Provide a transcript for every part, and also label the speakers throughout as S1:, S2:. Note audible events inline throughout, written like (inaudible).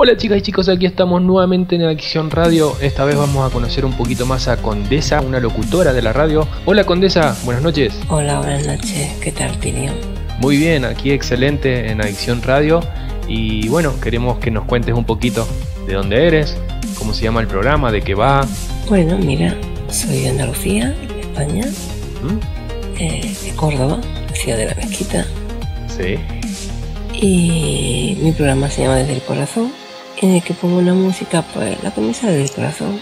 S1: Hola chicas y chicos, aquí estamos nuevamente en Adicción Radio. Esta vez vamos a conocer un poquito más a Condesa, una locutora de la radio. Hola Condesa, buenas noches.
S2: Hola, buenas noches. ¿Qué tal, Tirio?
S1: Muy bien, aquí excelente en Adicción Radio. Y bueno, queremos que nos cuentes un poquito de dónde eres, cómo se llama el programa, de qué va.
S2: Bueno, mira, soy de Andalucía, España,
S1: ¿Mm?
S2: eh, de Córdoba, ciudad de la Mezquita.
S1: Sí.
S2: Y mi programa se llama Desde el Corazón, en el que pongo una música, pues la comienza desde el corazón.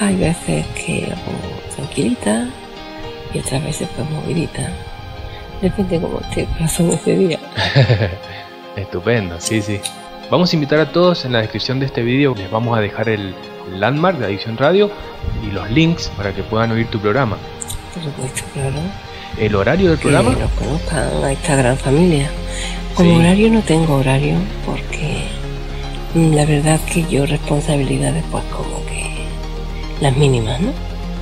S2: Hay veces que la pongo tranquilita y otras veces pues movidita. Depende cómo esté el corazón ese día. (laughs)
S1: Estupendo, sí, sí. Vamos a invitar a todos en la descripción de este vídeo, les vamos a dejar el landmark de Adicción Radio y los links para que puedan oír tu programa.
S2: Por supuesto, claro.
S1: El horario del
S2: Que
S1: programa,
S2: nos conozcan a esta gran familia. Como
S1: Sí.
S2: horario no tengo horario porque la verdad que yo responsabilidades pues como que las mínimas, ¿no?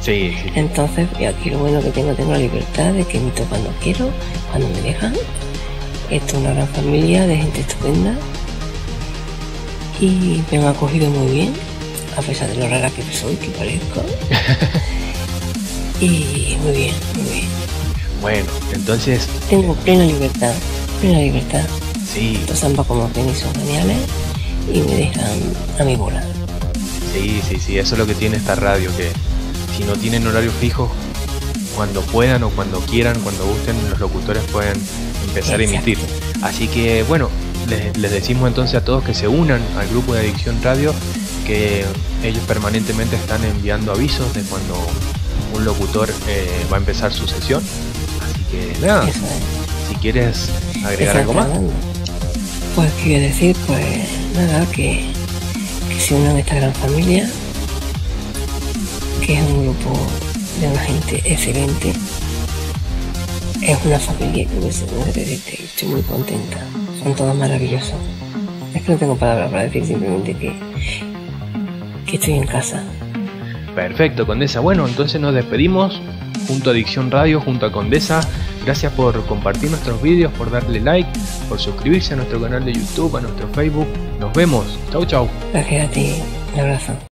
S1: sí, sí.
S2: Entonces aquí lo bueno que tengo, tengo la libertad de que emito cuando quiero, cuando me dejan. Esto es una gran familia de gente estupenda y me han acogido muy bien, a pesar de lo rara que soy, que parezco. (laughs) y muy bien, muy bien.
S1: Bueno, entonces,
S2: Tengo plena libertad, plena libertad.
S1: sí,
S2: Los ambas como tenis son geniales y me dejan a mi bola.
S1: sí, sí, sí, eso es lo que tiene esta radio, que si no tienen horario fijo, cuando puedan o cuando quieran, cuando gusten, los locutores pueden empezar a emitir. Así que bueno, les, les decimos entonces a todos que se unan al grupo de Adicción Radio, que ellos permanentemente están enviando avisos de cuando un locutor eh, va a empezar su sesión. Así que nada,
S2: es.
S1: si quieres agregar algo más.
S2: Pues quiero decir, pues nada, que, que se unan a esta gran familia, que es un grupo de una gente excelente. Es una familia que qué decirte, estoy muy contenta. Son todos maravillosos. Es que no tengo palabras para decir simplemente que, que estoy en casa.
S1: Perfecto, Condesa. Bueno, entonces nos despedimos junto a Adicción Radio, junto a Condesa. Gracias por compartir nuestros vídeos, por darle like, por suscribirse a nuestro canal de YouTube, a nuestro Facebook. Nos vemos. Chau, chau.
S2: Gracias a ti. Un abrazo.